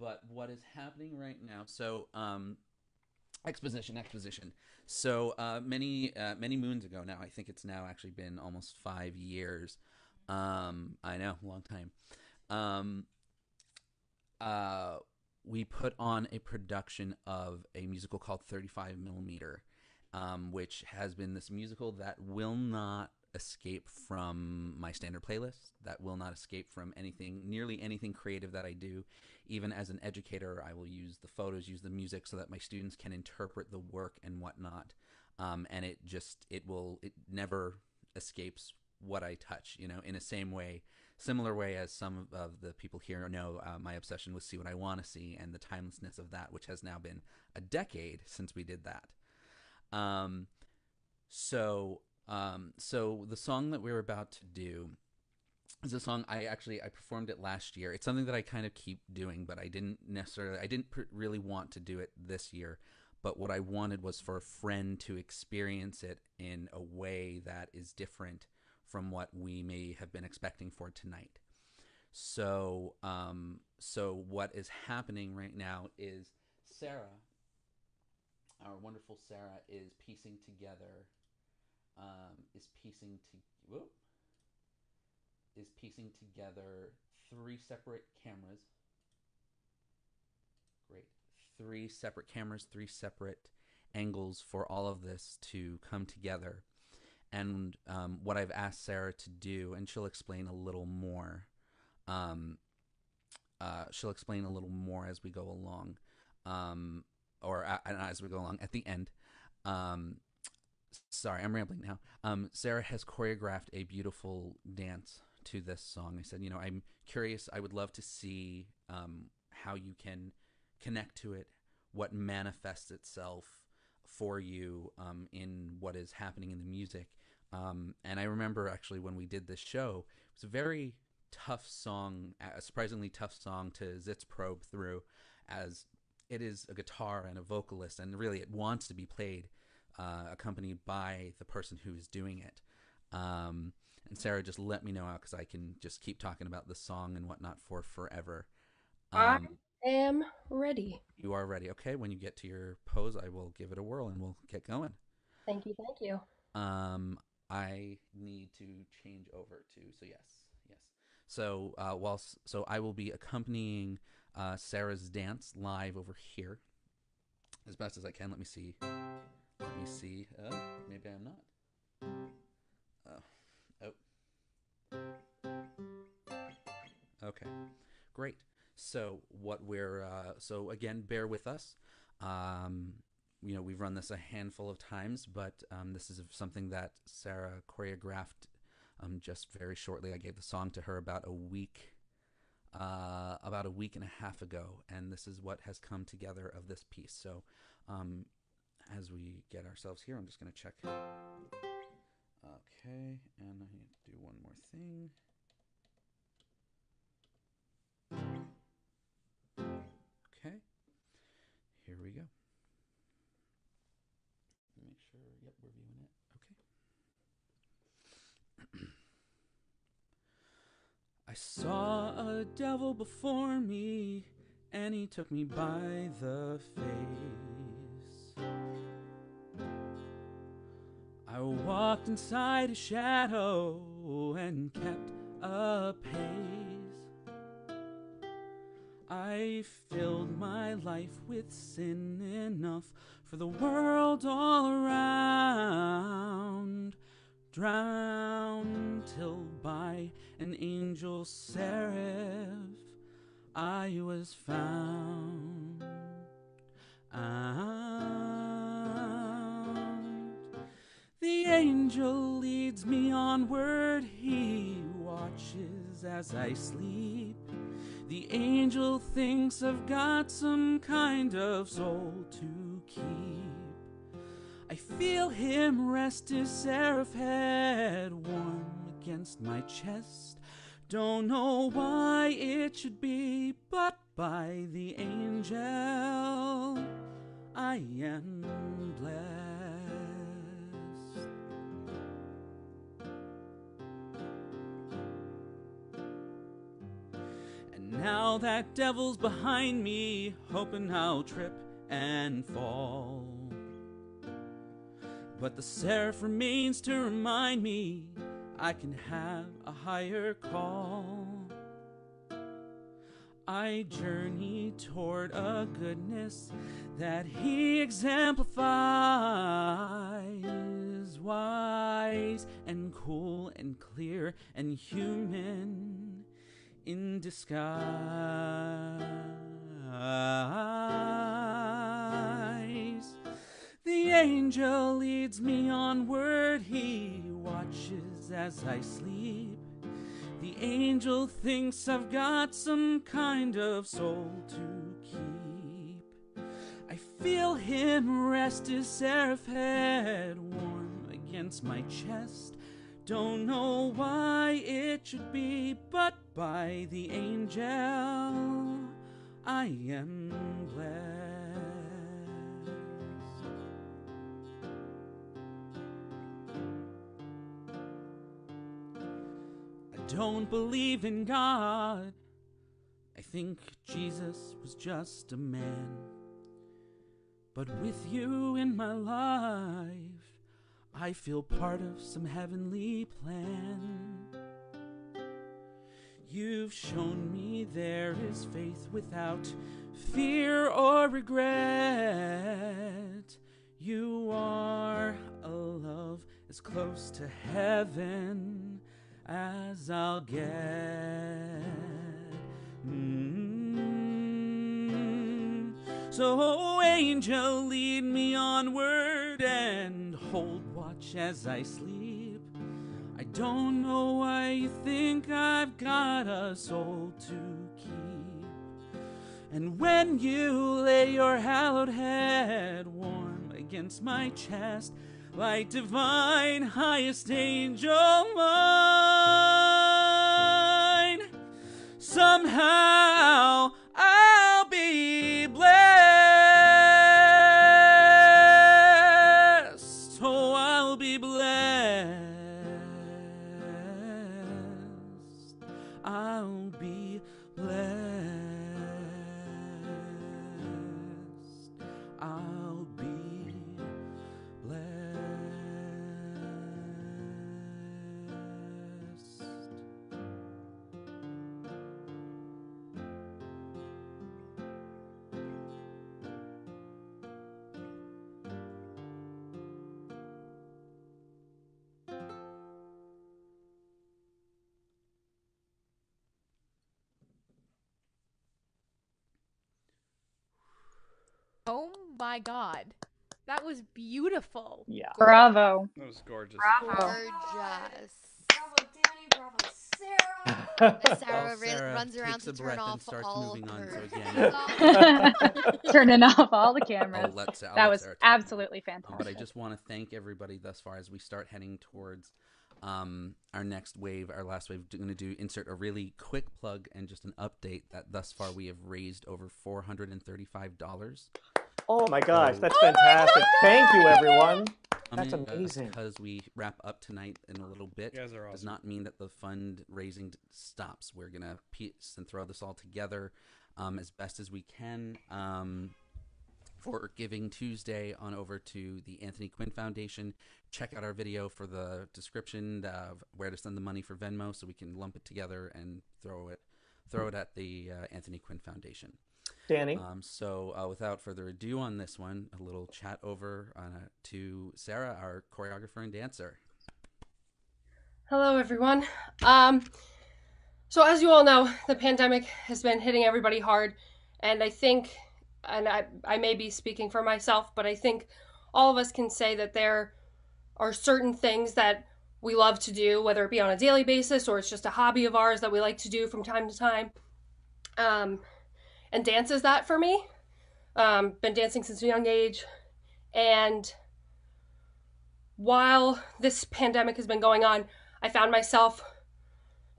but what is happening right now? So, um, exposition, exposition. So uh, many uh, many moons ago now, I think it's now actually been almost five years. Um, I know, long time. Um, uh, we put on a production of a musical called 35 Millimeter, um, which has been this musical that will not escape from my standard playlist, that will not escape from anything, nearly anything creative that I do. Even as an educator, I will use the photos, use the music so that my students can interpret the work and whatnot. Um, and it just, it will, it never escapes what I touch, you know, in the same way, similar way as some of the people here know uh, my obsession with See What I Want to See and the timelessness of that, which has now been a decade since we did that. Um, so, um, so the song that we're about to do is a song I actually I performed it last year. It's something that I kind of keep doing, but I didn't necessarily I didn't pr- really want to do it this year. But what I wanted was for a friend to experience it in a way that is different from what we may have been expecting for tonight. So, um, so what is happening right now is Sarah, our wonderful Sarah, is piecing together, um, is piecing to whoop, is piecing together three separate cameras. Great, three separate cameras, three separate angles for all of this to come together and um, what I've asked Sarah to do, and she'll explain a little more. Um, uh, she'll explain a little more as we go along, um, or uh, as we go along at the end. Um, sorry, I'm rambling now. Um, Sarah has choreographed a beautiful dance to this song. I said, you know, I'm curious. I would love to see um, how you can connect to it, what manifests itself for you um, in what is happening in the music. Um, and I remember actually when we did this show, it was a very tough song, a surprisingly tough song to sitzprobe through, as it is a guitar and a vocalist, and really it wants to be played uh, accompanied by the person who is doing it. Um, and Sarah just let me know out because I can just keep talking about the song and whatnot for forever. Um, I am ready. You are ready. Okay, when you get to your pose, I will give it a whirl and we'll get going. Thank you. Thank you. Um, I need to change over to so yes, yes. So uh, whilst so I will be accompanying uh, Sarah's dance live over here as best as I can. Let me see. Let me see. Uh, maybe I'm not. Uh, oh. Okay. Great. So what we're uh, so again, bear with us. Um, you know, we've run this a handful of times, but um, this is something that Sarah choreographed um, just very shortly. I gave the song to her about a week, uh, about a week and a half ago, and this is what has come together of this piece. So, um, as we get ourselves here, I'm just going to check. Okay, and I need to do one more thing. Okay, here we go. Make sure, yep, we're viewing it. Okay. I saw a devil before me, and he took me by the face. I walked inside a shadow and kept a pace. I filled my life with sin enough for the world all around. Drowned till by an angel seraph I was found. Angel leads me onward, he watches as I sleep. The angel thinks I've got some kind of soul to keep. I feel him rest his seraph head warm against my chest. Don't know why it should be, but by the angel I am blessed. Now that devil's behind me, hoping I'll trip and fall. But the seraph remains to remind me I can have a higher call. I journey toward a goodness that he exemplifies wise and cool and clear and human in disguise. The angel leads me onward, he watches as I sleep. The angel thinks I've got some kind of soul to keep. I feel him rest his seraph head warm against my chest. Don't know why it should be, but by the angel I am blessed. I don't believe in God. I think Jesus was just a man. But with you in my life, I feel part of some heavenly plan. You've shown me there is faith without fear or regret. You are a love as close to heaven as I'll get. Mm. So, angel, lead me onward and hold watch as I sleep. Don't know why you think I've got a soul to keep. And when you lay your hallowed head warm against my chest, like divine highest angel mine, somehow I'll be blessed. Oh my god. That was beautiful. Yeah. Bravo. That was gorgeous. Gorgeous. Bravo, Danny. Bravo, Sarah. Sarah, Well, Sarah runs around to turn off all moving on, her again- Turning off all the I'll cameras. let Sa- I'll that was Sarah talk absolutely Um, fantastic. but I just want to thank everybody thus far as we start heading towards um, our next wave, our last wave. We're Going to do insert a really quick plug and just an update that thus far we have raised over four hundred and thirty-five dollars. Oh my gosh, that's Oh fantastic. Thank you, everyone. That's Coming, uh, amazing. because we wrap up tonight in a little bit. You guys are does not mean that the fundraising stops. We're gonna piece and throw this all together um, as best as we can um, for Giving Tuesday on over to the Anthony Quinn Foundation. Check out our video for the description of where to send the money for Venmo, so we can lump it together and throw it throw it at the uh, Anthony Quinn Foundation. Danny. Um, so, uh, without further ado on this one, a little chat over uh, to Sarah, our choreographer and dancer. Hello, everyone. Um, so as you all know, the pandemic has been hitting everybody hard, and I think, and I, I may be speaking for myself, but I think all of us can say that there are certain things that we love to do, whether it be on a daily basis or it's just a hobby of ours that we like to do from time to time. Um, and dance is that for me. Um, been dancing since a young age, and while this pandemic has been going on, I found myself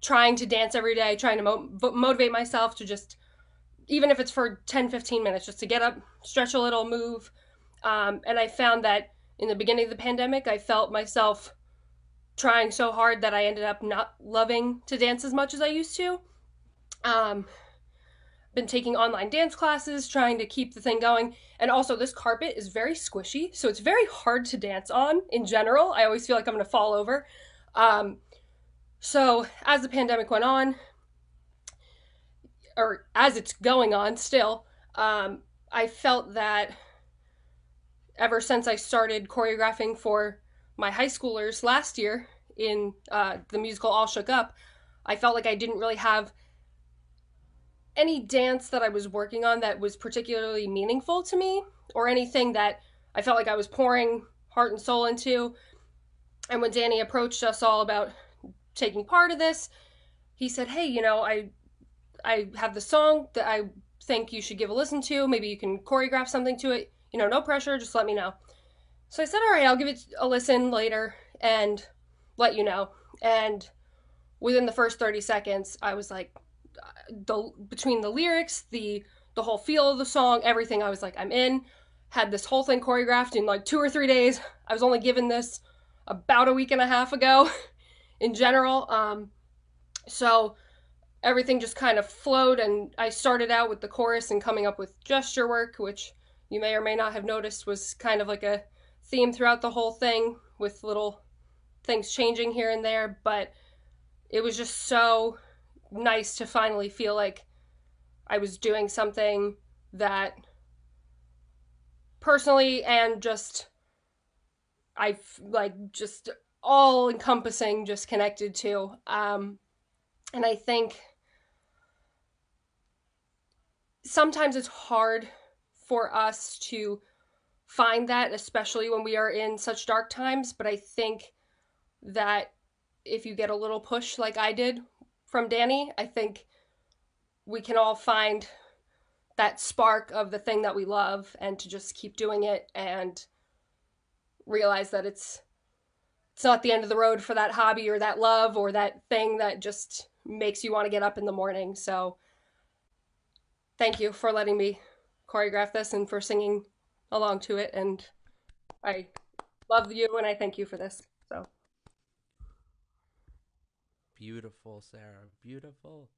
trying to dance every day, trying to mo- motivate myself to just, even if it's for 10, 15 minutes, just to get up, stretch a little, move. Um, and I found that in the beginning of the pandemic, I felt myself trying so hard that I ended up not loving to dance as much as I used to. Um, been taking online dance classes, trying to keep the thing going. And also, this carpet is very squishy, so it's very hard to dance on in general. I always feel like I'm to fall over. Um, so, as the pandemic went on, or as it's going on still, um, I felt that ever since I started choreographing for my high schoolers last year in uh, the musical All Shook Up, I felt like I didn't really have any dance that I was working on that was particularly meaningful to me or anything that I felt like I was pouring heart and soul into. And when Danny approached us all about taking part of this, he said, "Hey, you know, I I have the song that I think you should give a listen to. Maybe you can choreograph something to it. You know, no pressure, just let me know." So I said, "All right, I'll give it a listen later and let you know." And within the first 30 seconds, I was like the between the lyrics, the the whole feel of the song, everything, I was like, I'm in. Had this whole thing choreographed in like two or three days. I was only given this about a week and a half ago in general. Um, so everything just kind of flowed, and I started out with the chorus and coming up with gesture work, which you may or may not have noticed was kind of like a theme throughout the whole thing with little things changing here and there. But it was just so nice to finally feel like I was doing something that personally and just I like just all encompassing, just connected to. Um, and I think sometimes it's hard for us to find that, especially when we are in such dark times. But I think that if you get a little push like I did from Danny, I think we can all find that spark of the thing that we love and to just keep doing it and realize that it's it's not the end of the road for that hobby or that love or that thing that just makes you want to get up in the morning. So thank you for letting me choreograph this and for singing along to it and I love you and I thank you for this. So Beautiful, Sarah. Beautiful.